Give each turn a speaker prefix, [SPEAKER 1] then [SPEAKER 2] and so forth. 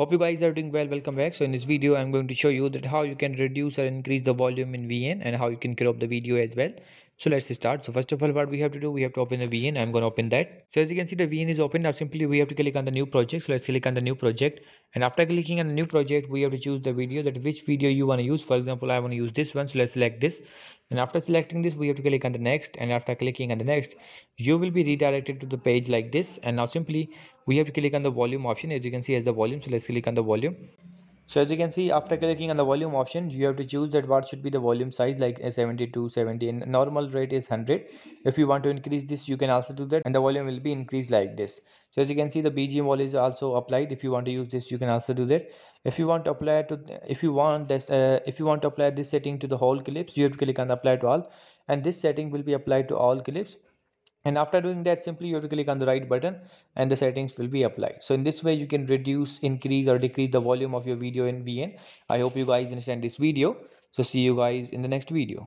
[SPEAKER 1] Hope you guys are doing well. Welcome back. So in this video, I'm going to show you that how you can reduce or increase the volume in VN and how you can crop the video as well. So let's start. So first of all, what we have to do, we have to open the VN. I'm going to open that. So as you can see, the VN is open. Now simply we have to click on the new project. So let's click on the new project. And after clicking on the new project, we have to choose the video that which video you want to use. For example, I want to use this one. So let's select this. And after selecting this, we have to click on the next. And after clicking on the next, you will be redirected to the page like this. And now simply we have to click on the volume option. As you can see as the volume. So let's click on the volume so as you can see after clicking on the volume option you have to choose that what should be the volume size like 72 70 and normal rate is 100 if you want to increase this you can also do that and the volume will be increased like this. So as you can see the bgm volume is also applied. If you want to use this you can also do that. If you want to apply to if you want this uh, if you want to apply this setting to the whole clips you have to click on the apply to all. And this setting will be applied to all clips and after doing that simply you have to click on the right button and the settings will be applied. So in this way you can reduce increase or decrease the volume of your video in vn i hope you guys understand this video. So see you guys in the next video